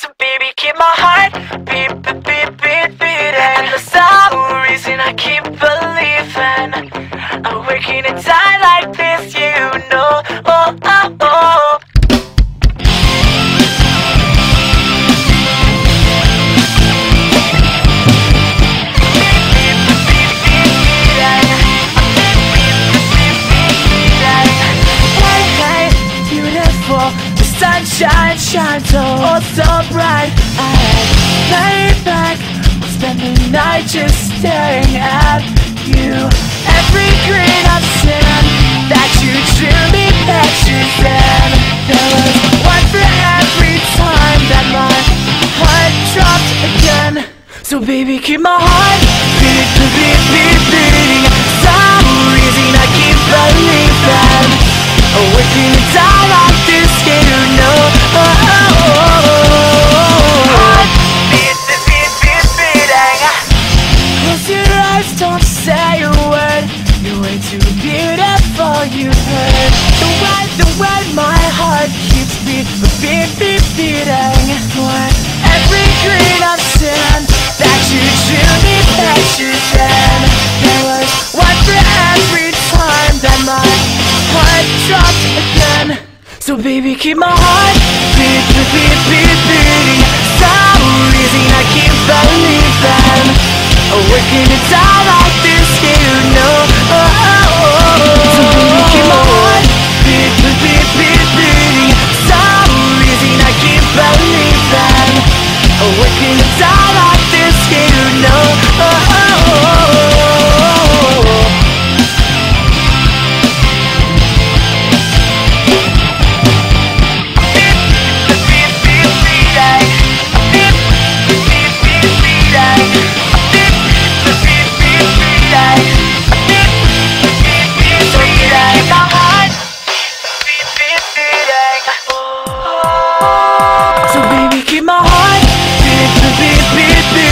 So baby, keep my heart beat, beat, beat, beat, beating. And for some The sunshine shines oh, so bright. I lay back, spend the night just staring at you. Every grain of sin that you drew me pictures in. There was one for every time that my heart dropped again. So baby, keep my heart beat, beat, beat, beating. Say a word. You're way too beautiful, you heard. The way, the way my heart keeps beat, beat, beat, beating. For every grain of sin that you drew me pictures in. There was one for every time that my heart dropped again. So baby, keep my heart Working it out beat, beat, beat,